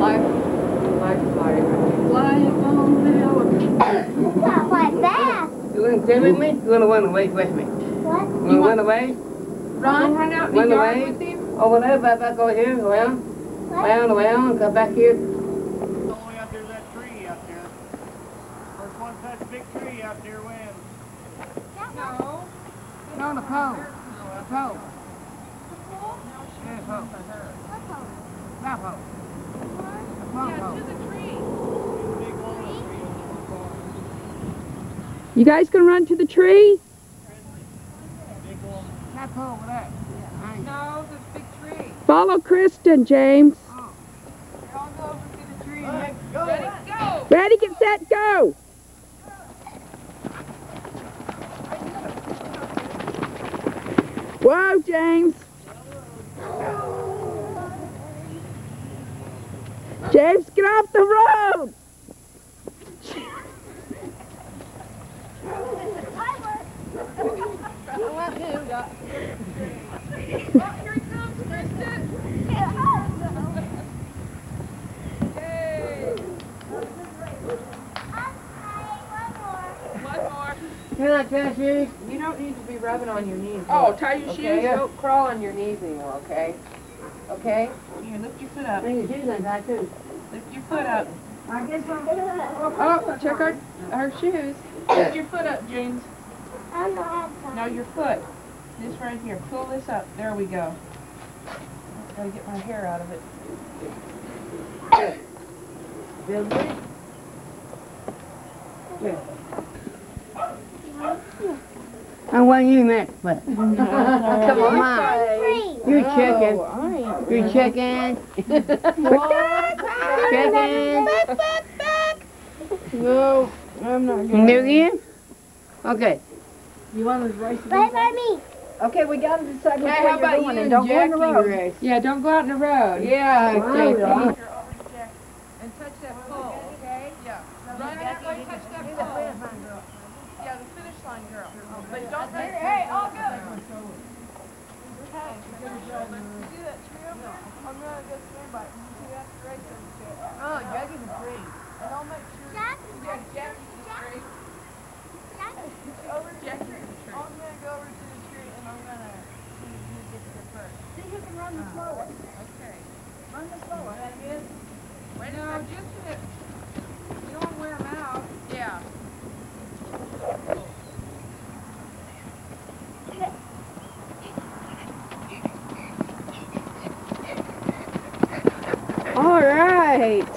Life, life party. Flying on down. Not quite fast. You gonna stay with me? You gonna run away with me? What? You gonna run away? Ron, run out in the Run away? with him. Over there, back, over here, around, What? around, around, come back here. Only out there's that tree out there. First one touch big tree out there wins. No. No, the pole. The pole. Yeah, the pole. That pole. The pole, Yeah, pole. to the tree. Big walnut tree on the far. You guys gonna run to the tree? No, the big tree. Follow Kristen, James. Ready, get set, go! Whoa, James. James, get off the road! Oh, here he comes, Kristen. Yay. One more. Touch you? You don't need to be rubbing on your knees. Oh, tie your okay? shoes. Don't crawl on your knees anymore, okay? Okay? Here, lift your foot up. think your shoes like that too. Lift your foot up. I guess I'm. Oh, check her, her shoes. Lift your foot up, James. I'm not. No, your foot. This right here. Pull this up. There we go. I Gotta get my hair out of it. Feel good? I want you next, but. Come on, Mom. Three. You chicken. Oh, You chicken. chicken. No, I'm not You do again? Okay. Wait for me. Okay, we gotta decide Hey, how about you and Jackie race? Yeah, don't go out in the road. Yeah, Wow, okay. yeah. And touch that pole, okay? Yeah. Run, everybody touch that pole. Yeah, the finish line, girl. But don't, hey, hey, all good. Okay. Do that trio. I'm gonna go stand by. You have to race them shit. Oh, Jackie's a tree. And I'll make sure. Yeah, Jackie's a tree. Over tree. I'm gonna go over to the tree and I'm gonna see who gets first. See can run the slowest. Okay. Run the slower. That is. No, just You don't wear them out. Yeah. All right.